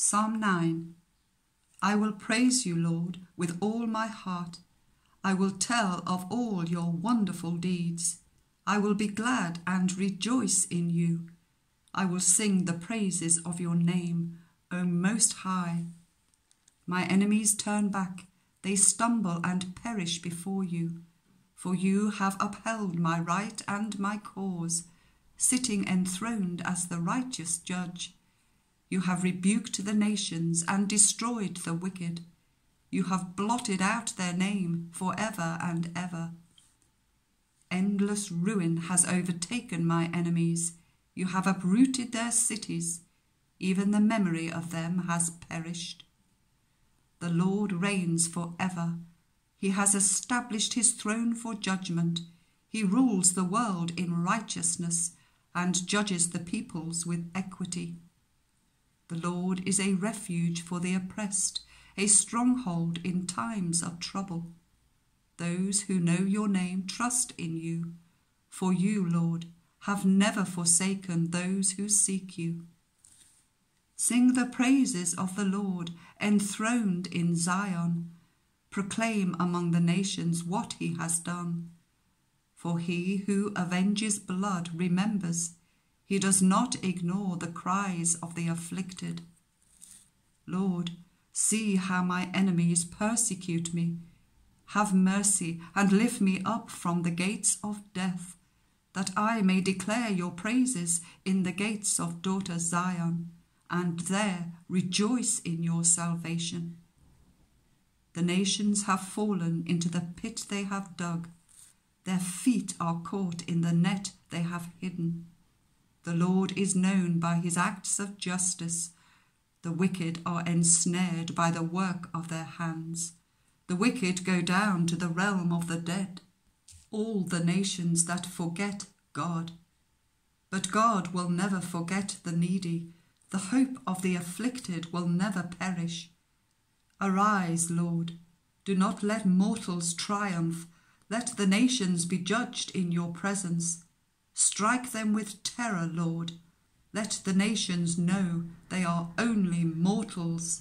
Psalm 9 I will praise you, Lord, with all my heart. I will tell of all your wonderful deeds. I will be glad and rejoice in you. I will sing the praises of your name, O Most High. My enemies turn back, they stumble and perish before you. For you have upheld my right and my cause, sitting enthroned as the righteous judge. You have rebuked the nations and destroyed the wicked. You have blotted out their name for ever and ever. Endless ruin has overtaken my enemies. You have uprooted their cities. Even the memory of them has perished. The Lord reigns for ever. He has established his throne for judgment. He rules the world in righteousness and judges the peoples with equity. The Lord is a refuge for the oppressed, a stronghold in times of trouble. Those who know your name trust in you, for you, Lord, have never forsaken those who seek you. Sing the praises of the Lord, enthroned in Zion. Proclaim among the nations what he has done. For he who avenges blood remembers he does not ignore the cries of the afflicted. Lord, see how my enemies persecute me. Have mercy and lift me up from the gates of death, that I may declare your praises in the gates of daughter Zion, and there rejoice in your salvation. The nations have fallen into the pit they have dug. Their feet are caught in the net they have hidden. The Lord is known by his acts of justice. The wicked are ensnared by the work of their hands. The wicked go down to the realm of the dead. All the nations that forget God. But God will never forget the needy. The hope of the afflicted will never perish. Arise, Lord. Do not let mortals triumph. Let the nations be judged in your presence. Strike them with terror, Lord. Let the nations know they are only mortals.